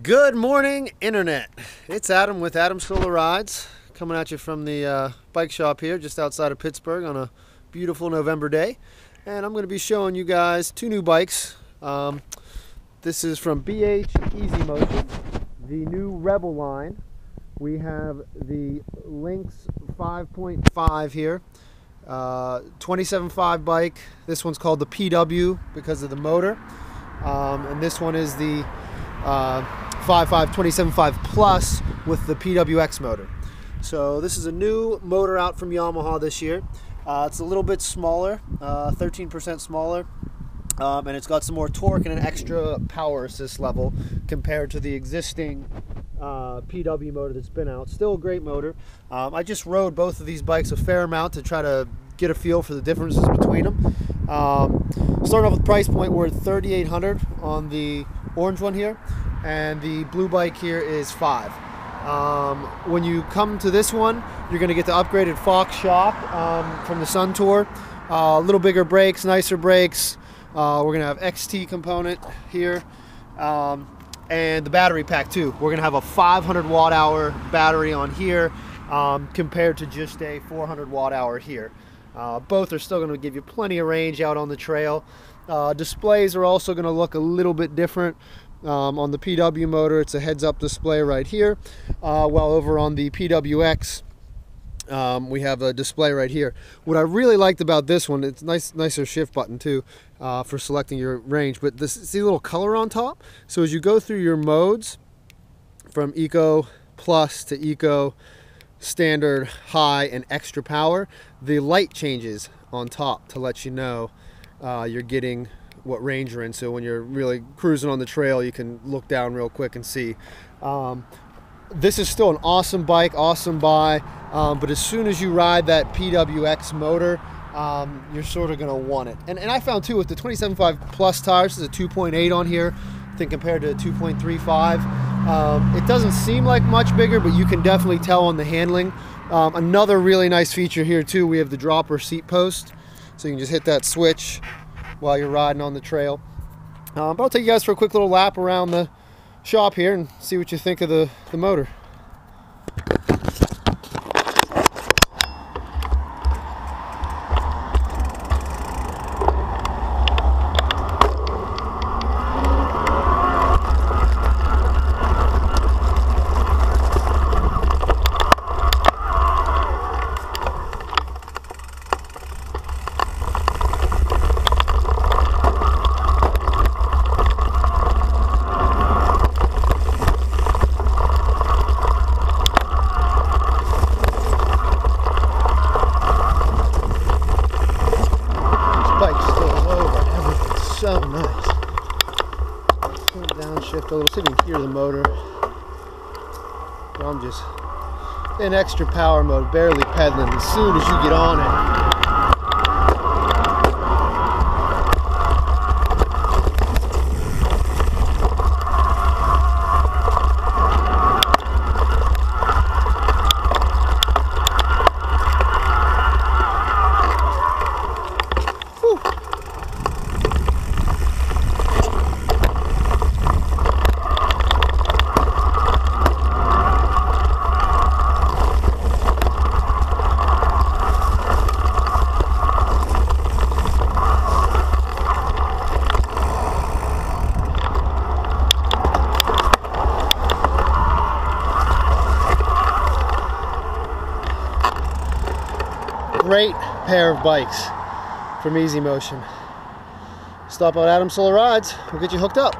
Good morning, Internet. It's Adam with Adam Solar Rides coming at you from the uh, bike shop here just outside of Pittsburgh on a beautiful November day. And I'm going to be showing you guys two new bikes. Um, this is from BH Easymotion, the new Rebel line. We have the Lynx 5.5 here. Uh, 27.5 bike. This one's called the PW because of the motor. Um, and this one is the uh, 5.5 27.5 Plus with the PW-X motor. So this is a new motor out from Yamaha this year. Uh, it's a little bit smaller, 13% uh, smaller, um, and it's got some more torque and an extra power assist level compared to the existing uh, PW motor that's been out. Still a great motor. Um, I just rode both of these bikes a fair amount to try to get a feel for the differences between them. Um, starting off with price point, we're at 3800 on the orange one here and the blue bike here is five. Um, when you come to this one, you're going to get the upgraded Fox shock um, from the SunTour. A uh, little bigger brakes, nicer brakes. Uh, we're going to have XT component here. Um, and the battery pack too. We're going to have a 500 watt hour battery on here um, compared to just a 400 watt hour here. Uh, both are still going to give you plenty of range out on the trail. Uh, displays are also going to look a little bit different. Um, on the PW motor, it's a heads-up display right here, uh, while over on the PW-X, um, we have a display right here. What I really liked about this one, it's nice, nicer shift button too uh, for selecting your range, but this see a little color on top. So as you go through your modes, from Eco Plus to Eco, Standard, High, and Extra Power, the light changes on top to let you know uh, you're getting what range you're in. So when you're really cruising on the trail, you can look down real quick and see. Um, this is still an awesome bike, awesome buy. Um, but as soon as you ride that PW-X motor, um, you're sort of going to want it. And, and I found too with the 27.5 plus tires, there's a 2.8 on here. I think compared to a 2.35, um, it doesn't seem like much bigger, but you can definitely tell on the handling. Um, another really nice feature here too, we have the dropper seat post. So you can just hit that switch while you're riding on the trail. Um, but I'll take you guys for a quick little lap around the shop here and see what you think of the, the motor. So nice. Downshift a little, so you can hear the motor. I'm just in extra power mode, barely pedaling. As soon as you get on it, great pair of bikes from Easymotion. Stop out Adam Solar Rides, we'll get you hooked up.